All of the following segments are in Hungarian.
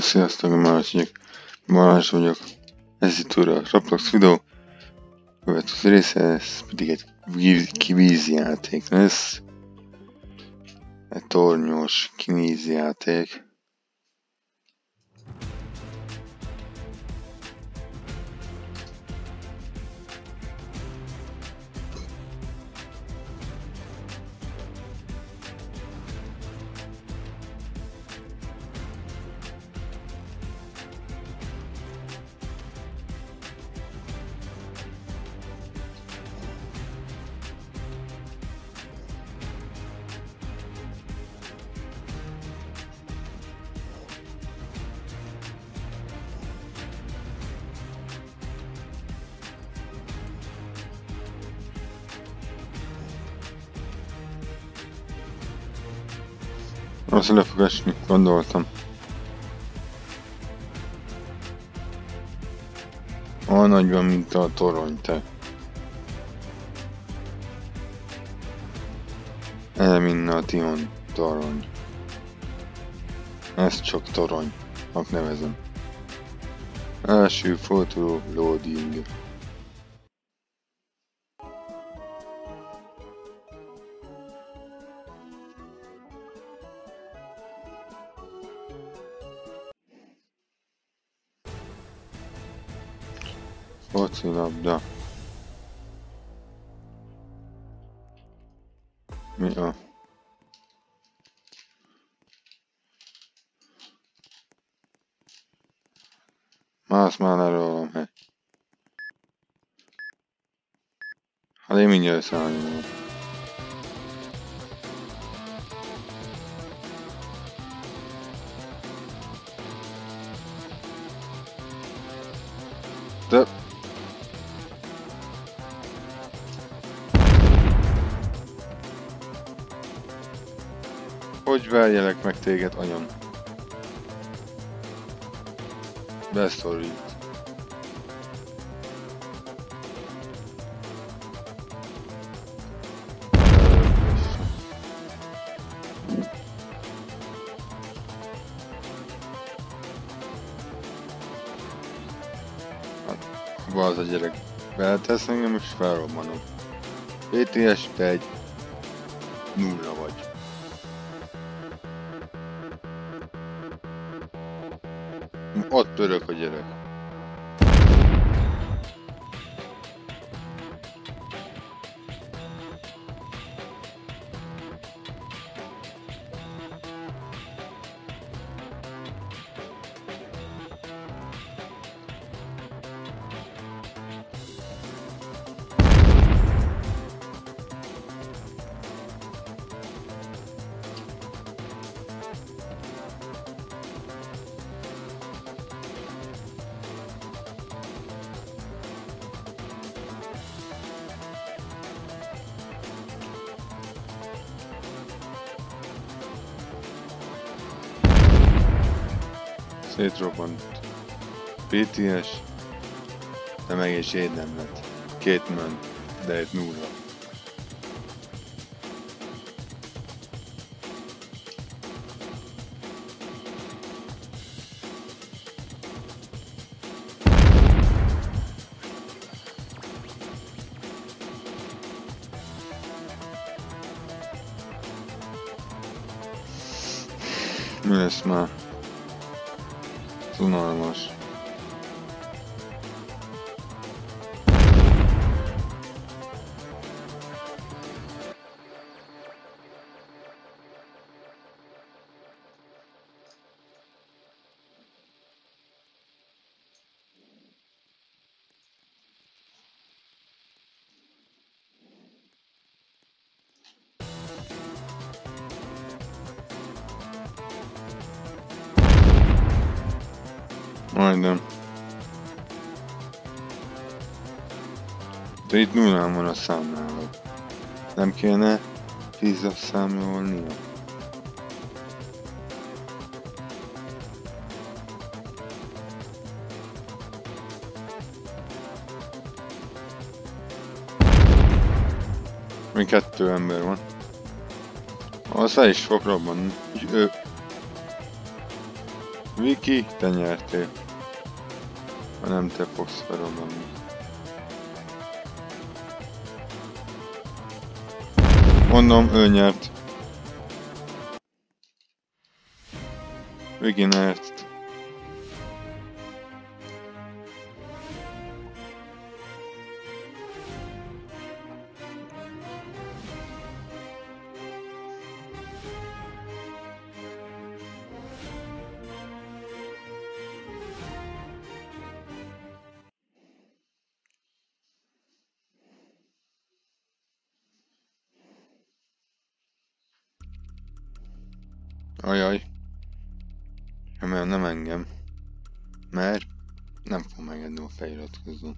Sziasztok, vagyok. Balázs vagyok. Ez itt újra a Roblox videó. Következő része, ez pedig egy kvízjáték lesz. Egy tornyos kvízjáték. Az le fog esni, gondoltam. Olyan nagyban, mint a torony, te. a Tion torony. Ez csak torony, nevezem. Első fotó loading. Focilabda. Mi a... Más már lerőlöm, hely. Hát én mindjárt összeállom. De... Hogy verjelek meg téged, anyam? Beszorít. Hát, az a gyerek. Beltesz engem és felrobbanom. PTS, te egy nulla vagy. Ott pörög a gyerek. Szétrobbant. PTS. De meg is nem lett. Két mön, de egy nulla. Mi lesz már? цена. Majdnem. De itt nullán van a számlálat. Nem kéne tízzel számolnia? Még kettő ember van. Az is fog robbanni. Viki, te nyertél. Ha nem te fogsz felrobbanni. Mondom, ő nyert. Viki nyert. Ajaj. Mert nem engem. Mert nem fog megengedni a feliratkozó.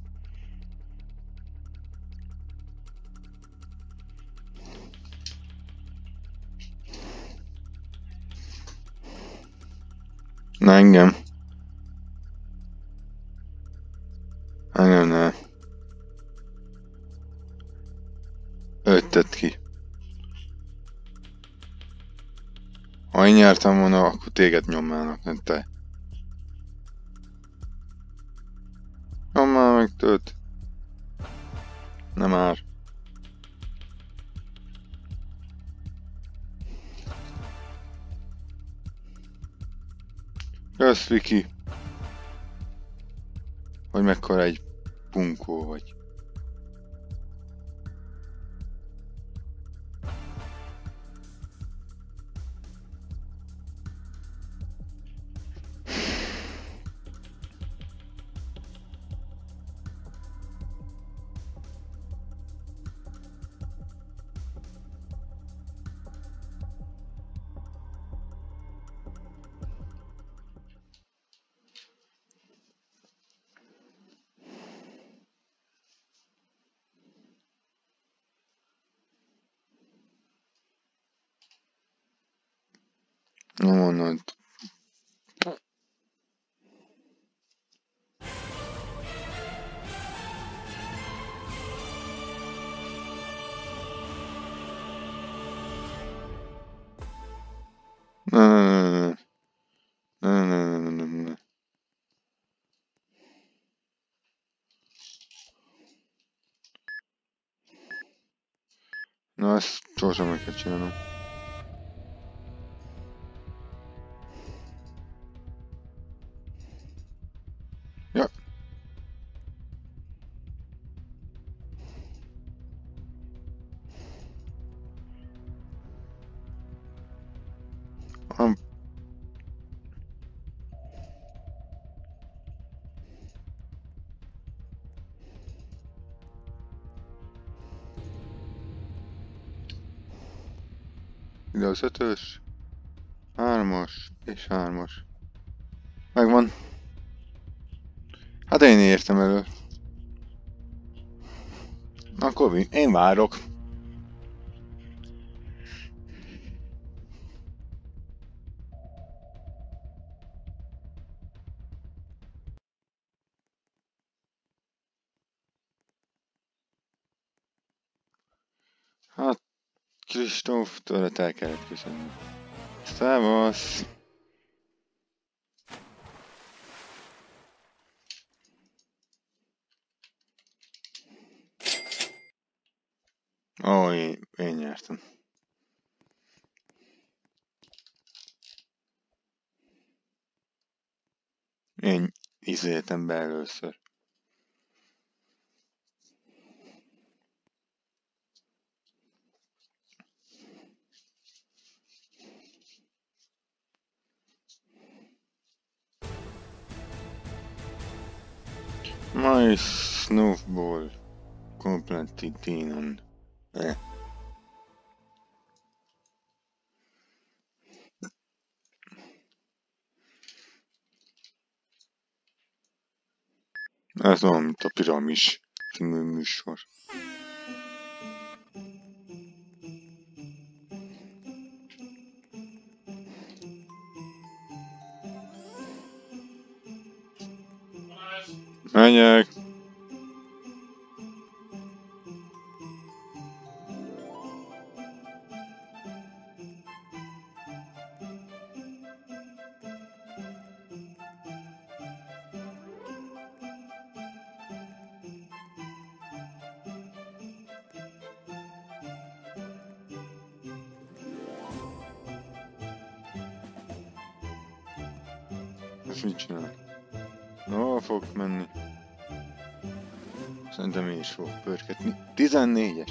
Na engem. Engem ne. Őt tett ki. Én nyertem volna, akkor téged nyomnának, nem te. Nyom meg tőt. Nem már. Kösz, Viki. Hogy mekkora egy bunkó vagy. Ну, оно... на на на на на на Ну а что же мы хотели. Ide az ötös, hármas és hármas. Megvan. Hát én értem elő. Akkor? Én várok. Kristóf, tőled el kellett köszönni. Szevasz! Ó, én, én nyertem. Én izéltem be először. My snowball completely on. Eh. Ez olyan, mint a piramis című műsor. Menjek. mit csinál? Hova fogok menni? Szerintem én is fog pörketni. 14-es.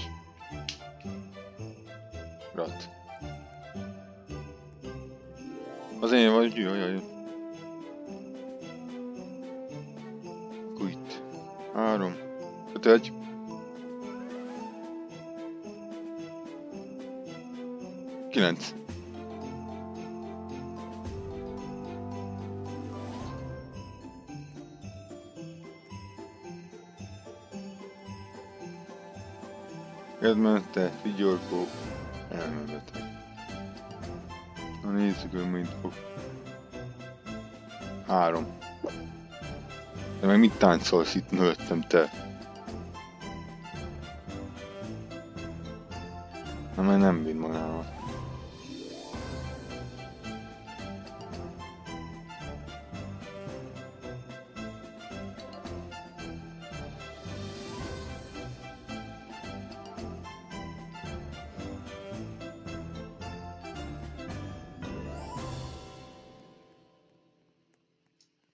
Rat. Az én vagy, jaj, jaj. Kuit. Három. Öt, egy. Kilenc. Kedmente, vigyorgó, elmebeteg. Na nézzük, hogy mit fog. Három. De meg mit táncolsz itt mögöttem, te? Na, mert nem bír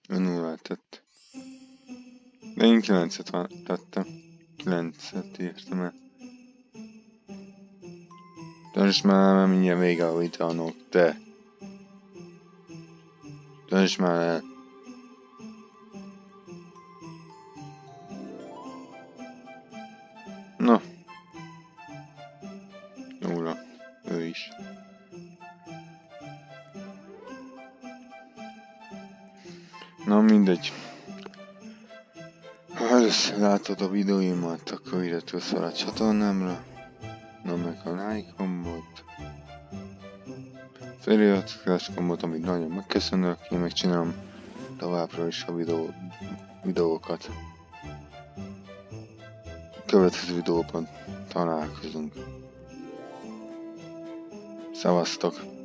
Nullát tett. De én kilencet van- tettem. Kilencet értem el. Dönts már, mert mindjárt vége a videónak, te. Dönts már el. Na mindegy. Ha először látod a videóimat, akkor iratkozz fel a csatornámra. Nyomd meg a like gombot. Feliratkozás gombot, amit nagyon megköszönök. Én megcsinálom továbbra is a videó, videókat. Következő videóban találkozunk. Szevasztok!